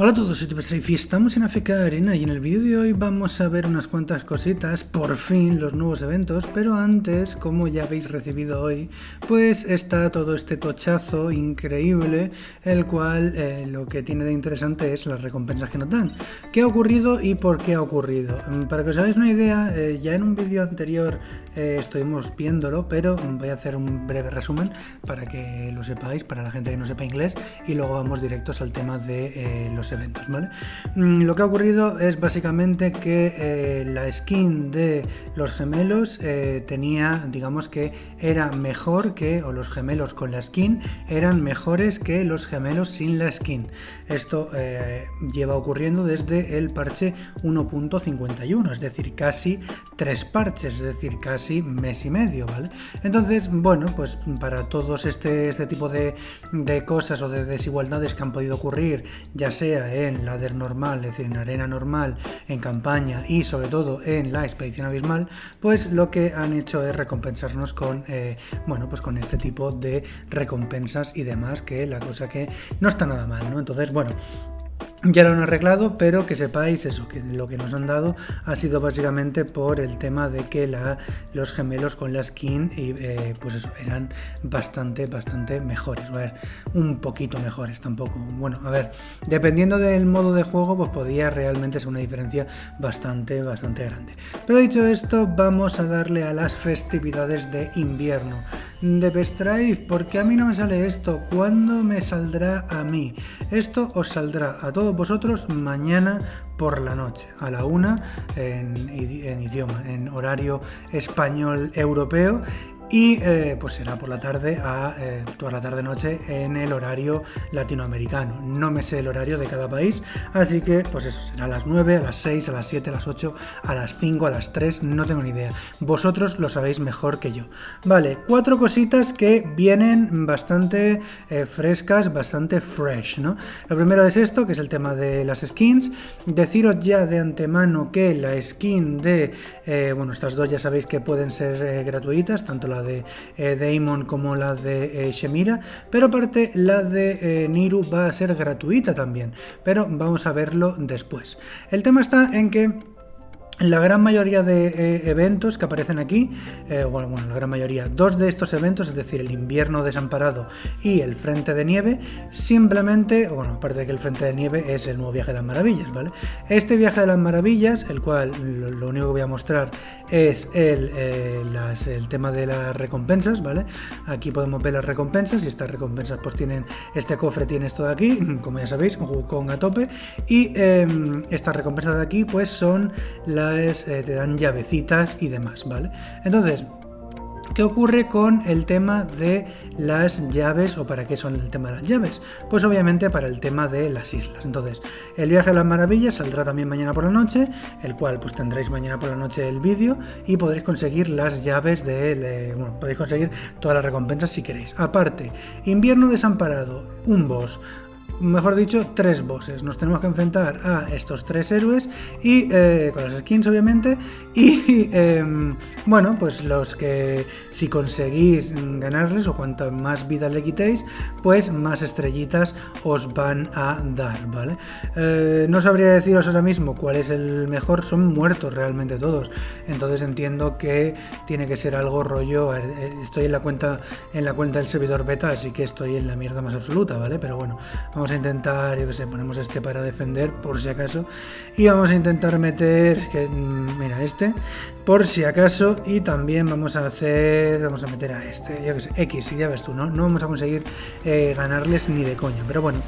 Hola a todos, soy Tupestrafe y estamos en AFK Arena y en el vídeo de hoy vamos a ver unas cuantas cositas, por fin los nuevos eventos, pero antes, como ya habéis recibido hoy, pues está todo este tochazo increíble, el cual eh, lo que tiene de interesante es las recompensas que nos dan. ¿Qué ha ocurrido y por qué ha ocurrido? Mm, para que os hagáis una idea, eh, ya en un vídeo anterior eh, estuvimos viéndolo, pero voy a hacer un breve resumen para que lo sepáis, para la gente que no sepa inglés, y luego vamos directos al tema de los eventos, ¿vale? Mm, lo que ha ocurrido es básicamente que eh, la skin de los gemelos eh, tenía, digamos que era mejor que, o los gemelos con la skin eran mejores que los gemelos sin la skin. Esto eh, lleva ocurriendo desde el parche 1.51, es decir, casi tres parches, es decir, casi mes y medio, ¿vale? Entonces, bueno, pues para todos este, este tipo de, de cosas o de desigualdades que han podido ocurrir, ya sea en ladder normal, es decir, en arena normal, en campaña y sobre todo en la expedición abismal, pues lo que han hecho es recompensarnos con, eh, bueno, pues con este tipo de recompensas y demás, que la cosa que no está nada mal, ¿no? Entonces, bueno, ya lo han arreglado, pero que sepáis eso, que lo que nos han dado ha sido básicamente por el tema de que la, los gemelos con la skin, eh, pues eso, eran bastante, bastante mejores. A ver, un poquito mejores tampoco. Bueno, a ver, dependiendo del modo de juego, pues podía realmente ser una diferencia bastante, bastante grande. Pero dicho esto, vamos a darle a las festividades de invierno. De Bestrife, ¿por qué a mí no me sale esto? ¿Cuándo me saldrá a mí? Esto os saldrá a todos vosotros mañana por la noche, a la una en idioma, en horario español europeo y eh, pues será por la tarde a eh, toda la tarde noche en el horario latinoamericano. No me sé el horario de cada país, así que pues eso será a las 9, a las 6, a las 7, a las 8, a las 5, a las 3, no tengo ni idea. Vosotros lo sabéis mejor que yo. Vale, cuatro cositas que vienen bastante eh, frescas, bastante fresh, ¿no? Lo primero es esto, que es el tema de las skins. Deciros ya de antemano que la skin de, bueno, estas dos ya sabéis que pueden ser gratuitas, tanto la de eh, Daemon como la de eh, Shemira, pero aparte la de eh, Niru va a ser gratuita también, pero vamos a verlo después. El tema está en que la gran mayoría de eh, eventos que aparecen aquí, eh, bueno, la gran mayoría, dos de estos eventos, es decir, el invierno desamparado y el frente de nieve, simplemente, bueno, aparte de que el frente de nieve es el nuevo viaje de las maravillas, ¿vale? Este viaje de las maravillas, el cual lo, único que voy a mostrar es el, eh, el tema de las recompensas, ¿vale? Aquí podemos ver las recompensas y estas recompensas pues tienen, este cofre tiene esto de aquí, como ya sabéis, con a tope, y em, estas recompensas de aquí pues son las eh, te dan llavecitas y demás, ¿vale? Entonces, ¿Qué ocurre con el tema de las llaves o para qué son el tema de las llaves? Pues obviamente para el tema de las islas. Entonces, el viaje a las maravillas saldrá también mañana por la noche, el cual pues tendréis mañana por la noche el vídeo y podréis conseguir las llaves de, bueno, podéis conseguir todas las recompensas si queréis. Aparte, invierno desamparado, un boss, mejor dicho, tres bosses. Nos tenemos que enfrentar a estos tres héroes y eh, con las skins, obviamente. Y em, bueno, pues los que si conseguís ganarles o cuanto más vida le quitéis, pues más estrellitas os van a dar, ¿vale? Eh, no sabría deciros ahora mismo cuál es el mejor, son muertos realmente todos. Entonces entiendo que tiene que ser algo rollo. Eh, estoy en la cuenta en la cuenta del servidor beta, así que estoy en la mierda más absoluta, ¿vale? Pero bueno, vamos a intentar, yo que sé, ponemos este para defender por si acaso. Y vamos a intentar meter, que, mm, mira, este, por si acaso. Y también vamos a hacer, vamos a meter a este, yo que X, y ya ves tú, ¿no? No vamos a conseguir eh, ganarles ni de coña. Pero bueno,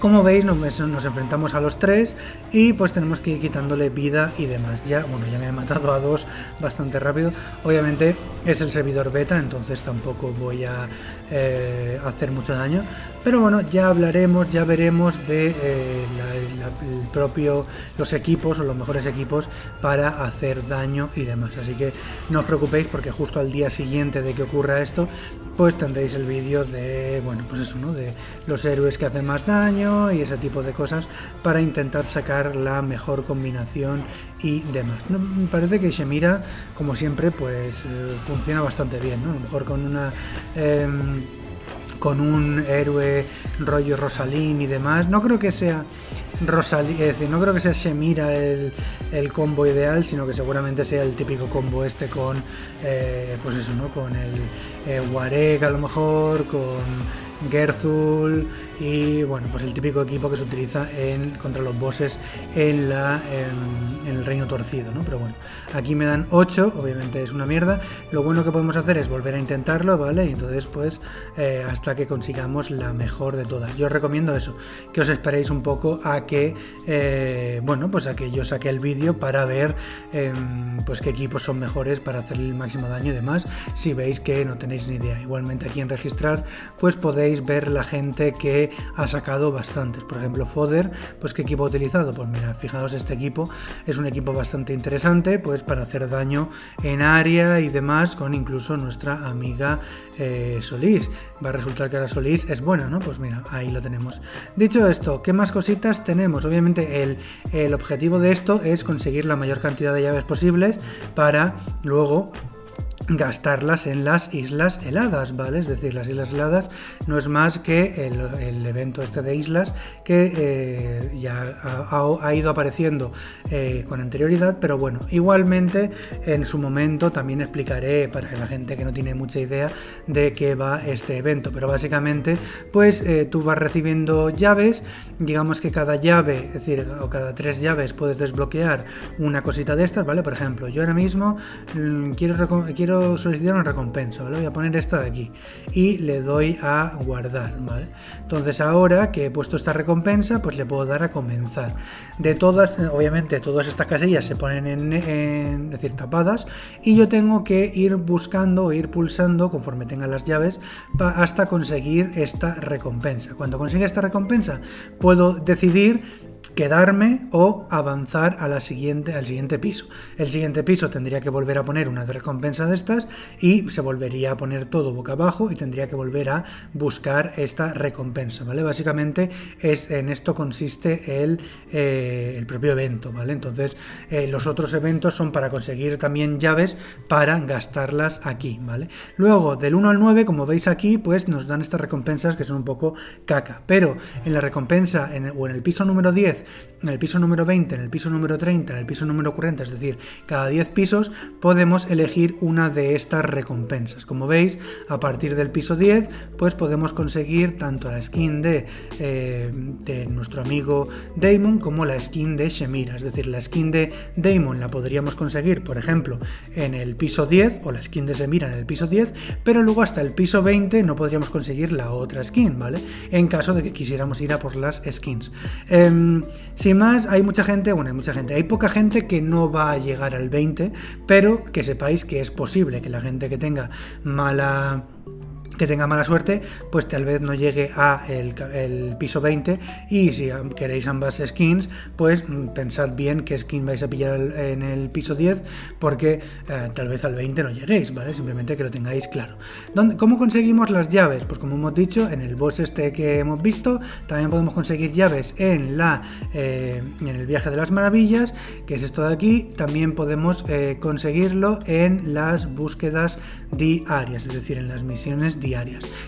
como veis nos, enfrentamos a los tres y pues tenemos que ir quitándole vida y demás. Ya, bueno, ya me he matado a dos bastante rápido. Obviamente es el servidor beta, entonces tampoco voy a eh, hacer mucho daño. Pero bueno, ya hablaremos, ya veremos de eh, el propio, los equipos o los mejores equipos para hacer daño y demás. Así que no os preocupéis porque justo al día siguiente de que ocurra esto, pues tendréis el vídeo de, bueno, pues eso, ¿no? De los héroes que hacen más daño y ese tipo de cosas para intentar sacar la mejor combinación y demás. me parece que Shemira, como siempre, pues eh, funciona bastante bien, ¿no? A lo mejor con una... Em, con un héroe rollo Rosalín y demás. No creo que sea Rosalín, es decir, no creo que sea Shemira el, el combo ideal, sino que seguramente sea el típico combo este con, eh, pues eso, ¿no? Con el eh, a lo mejor, con Gerzul y bueno, pues el típico equipo que se utiliza en, contra los bosses en, la, en, el reino torcido, ¿no? Pero bueno, aquí me dan 8, obviamente es una mierda. Lo bueno que podemos hacer es volver a intentarlo, ¿vale? Y entonces pues eh, hasta que consigamos la mejor de todas. Yo os recomiendo eso, que os esperéis un poco a que, eh, bueno, pues a que yo saque el vídeo para ver em, pues qué equipos son mejores para hacerle el máximo daño y demás, si veis que no tenéis ni idea. Igualmente aquí en registrar, pues podéis ver la gente que ha sacado bastantes. Por ejemplo, Foder, pues qué equipo ha utilizado. Pues mira, fijaos, este equipo es un equipo bastante interesante, pues para hacer daño en área y demás, con incluso nuestra amiga eh, Solís. Va a resultar que ahora Solís es buena, ¿no? Pues mira, ahí lo tenemos. Dicho esto, ¿qué más cositas tenemos? Obviamente el, el objetivo de esto es conseguir la mayor cantidad de llaves posibles para luego gastarlas en las islas heladas, ¿vale? Es decir, las islas heladas no es más que el, evento este de islas que eh, ya ha, ido apareciendo eh, con anterioridad, pero bueno, igualmente en su momento también explicaré para la gente que no tiene mucha idea de qué va este evento, pero básicamente pues eh, tú vas recibiendo llaves, digamos que cada llave, es decir, o cada tres llaves puedes desbloquear una cosita de estas, ¿vale? Por ejemplo, yo ahora mismo mm, quiero, quiero solicitar una recompensa, ¿vale? Voy a poner esta de aquí y le doy a guardar, ¿vale? Entonces ahora que he puesto esta recompensa, pues le puedo dar a comenzar. De todas, obviamente todas estas casillas se ponen en, decir, tapadas y yo tengo que ir buscando o ir pulsando conforme tenga las llaves hasta conseguir esta recompensa. Cuando consiga esta recompensa, puedo decidir quedarme o avanzar a siguiente, al siguiente piso. El siguiente piso tendría que volver a poner una recompensa de estas y se volvería a poner todo boca abajo y tendría que volver a buscar esta recompensa, ¿vale? Básicamente es, en esto consiste el, eh, el propio evento, ¿vale? Entonces eh, los otros eventos son para conseguir también llaves para gastarlas aquí, ¿vale? Luego del 1 al 9, como veis aquí, pues nos dan estas recompensas que son un poco caca, pero en la recompensa en, o en el piso número 10 en el piso número 20, en el piso número 30, en el piso número 40, es decir, cada 10 pisos podemos elegir una de estas recompensas. Como veis, a partir del piso 10, pues podemos conseguir tanto la skin de, eh, de nuestro amigo Damon como la skin de Shemira. Es decir, la skin de Damon la podríamos conseguir, por ejemplo, en el piso 10 o la skin de Shemira en el piso 10, pero luego hasta el piso 20 no podríamos conseguir la otra skin, ¿vale? En caso de que quisiéramos ir a por las skins. Em, sin más, hay mucha gente, bueno, hay mucha gente, hay poca gente que no va a llegar al 20, pero que sepáis que es posible que la gente que tenga mala que tenga mala suerte, pues tal vez no llegue a el, piso 20 y si queréis ambas skins, pues mm, pensad bien qué skin vais a pillar en el piso 10 porque eh, tal vez al 20 no lleguéis, ¿vale? Simplemente que lo tengáis claro. ¿Cómo conseguimos las llaves? Pues como hemos dicho, en el boss este que hemos visto, también podemos conseguir llaves en, la, eh, en el viaje de las maravillas, que es esto de aquí, también podemos eh, conseguirlo en las búsquedas diarias, es decir, en las misiones diarias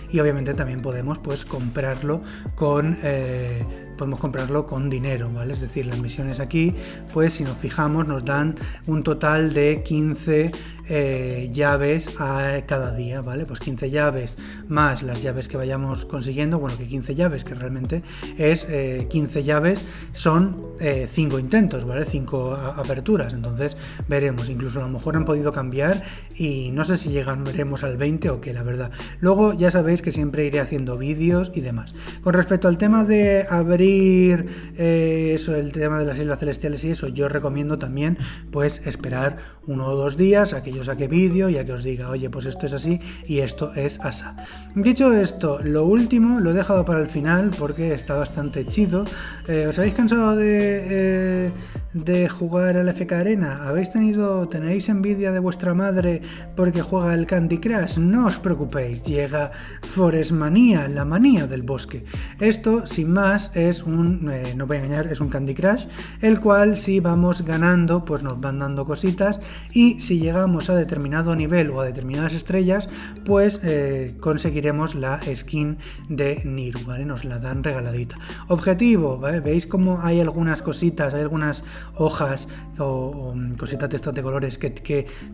y obviamente también podemos pues comprarlo con eh, podemos comprarlo con dinero, ¿vale? Es decir, las misiones aquí, pues si nos fijamos, nos dan un total de 15 eh, llaves a cada día, ¿vale? Pues 15 llaves más las llaves que vayamos consiguiendo, bueno, que 15 llaves, que realmente es 15 eh, llaves, son 5 eh, intentos, ¿vale? 5 aperturas, entonces veremos, incluso a lo mejor han podido cambiar y no sé si llegaremos al 20 o qué, la verdad. Luego ya sabéis que siempre iré haciendo vídeos y demás. Con respecto al tema de abrir eso, el tema de las islas celestiales y eso, yo recomiendo también pues esperar uno o dos días a yo saque vídeo y a que os diga, oye, pues esto es así y esto es asa. Dicho esto, lo último lo he dejado para el final porque está bastante chido. Eh, ¿Os habéis cansado de, eh, de jugar al FK Arena? ¿Habéis tenido, tenéis envidia de vuestra madre porque juega el Candy Crush? No os preocupéis, llega Forest Manía, la manía del bosque. Esto, sin más, es un, eh, no voy a engañar, es un Candy Crush, el cual si vamos ganando, pues nos van dando cositas y si llegamos a determinado nivel o a determinadas estrellas, pues eh, conseguiremos la skin de Niru, ¿vale? Nos la dan regaladita. Objetivo, ¿vale? ¿Veis cómo hay algunas cositas, hay algunas hojas o, cositas de estas de colores que,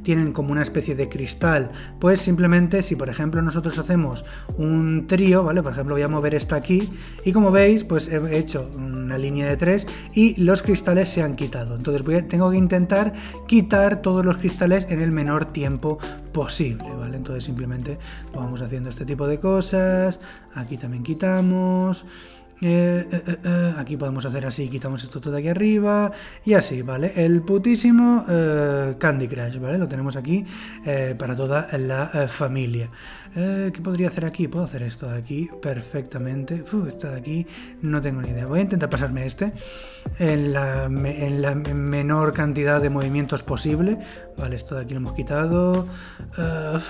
tienen como una especie de cristal? Pues simplemente si por ejemplo nosotros hacemos un trío, ¿vale? Por ejemplo voy a mover esta aquí y como veis pues he hecho una línea de tres y los cristales se han quitado. Entonces tengo que intentar quitar todos los cristales en el menor tiempo posible, ¿vale? Entonces simplemente vamos haciendo este tipo de cosas, aquí también quitamos... Eh, eh, eh, aquí podemos hacer así, quitamos esto todo aquí arriba y así, ¿vale? El putísimo Candy Crush, ¿vale? Lo tenemos aquí para toda la familia. ¿Qué podría hacer aquí? Puedo hacer esto de aquí perfectamente. Uf, de aquí no tengo ni idea. Voy a intentar pasarme este en la, en la menor cantidad de movimientos posible. Vale, esto de aquí lo hemos quitado.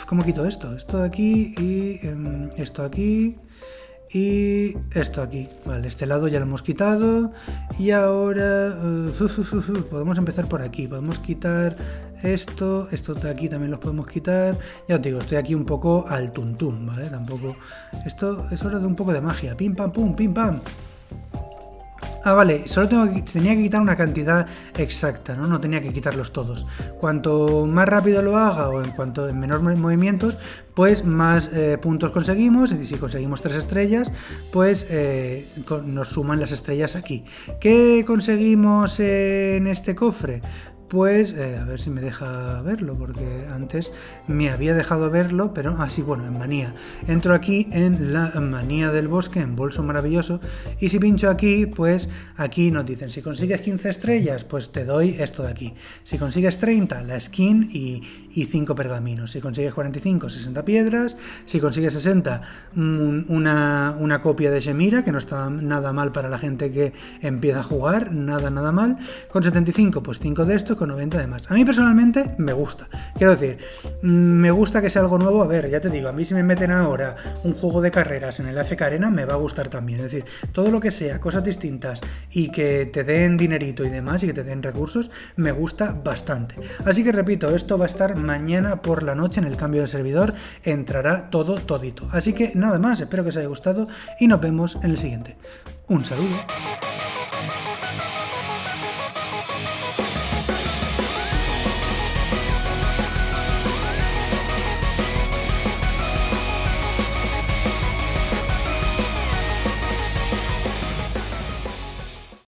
¿Cómo quito esto? Esto de aquí y em, esto aquí y esto aquí. Vale, este lado ya lo hemos quitado y ahora uh, podemos empezar por aquí. Podemos quitar esto, esto de aquí también los podemos quitar. Ya os digo, estoy aquí un poco al tuntum, ¿vale? Tampoco... Esto es hora de un poco de magia. Pim, pam, pum, pim, pam. Ah, vale, solo tenía que quitar una cantidad exacta, ¿no? No tenía que quitarlos todos. Cuanto más rápido lo haga o en cuanto en menor movimientos, pues más eh, puntos conseguimos. Y si conseguimos tres estrellas, pues eh, nos suman las estrellas aquí. ¿Qué conseguimos en este cofre? Pues a ver si me deja verlo, porque antes me había dejado verlo, pero así, ah, bueno, en manía. Entro aquí en la manía del bosque, en bolso maravilloso, y si pincho aquí, pues aquí nos dicen, si consigues 15 estrellas, pues te doy esto de aquí. Si consigues 30, la skin y, y 5 pergaminos. Si consigues 45, 60 piedras. Si consigues 60, una, una copia de Shemira, que no está nada mal para la gente que empieza a jugar, nada, nada mal. Con 75, pues 5 de estos, con 90 de más. A mí personalmente me gusta. Quiero decir, me gusta que sea algo nuevo. A ver, ya te digo, a mí si me meten ahora un juego de carreras en el AFK Arena, me va a gustar también. Es decir, todo lo que sea, cosas distintas y que te den dinerito y demás y que te den recursos, me gusta bastante. Así que repito, esto va a estar mañana por la noche en el cambio de servidor entrará todo todito. Así que nada más, espero que os haya gustado y nos vemos en el siguiente. Un saludo.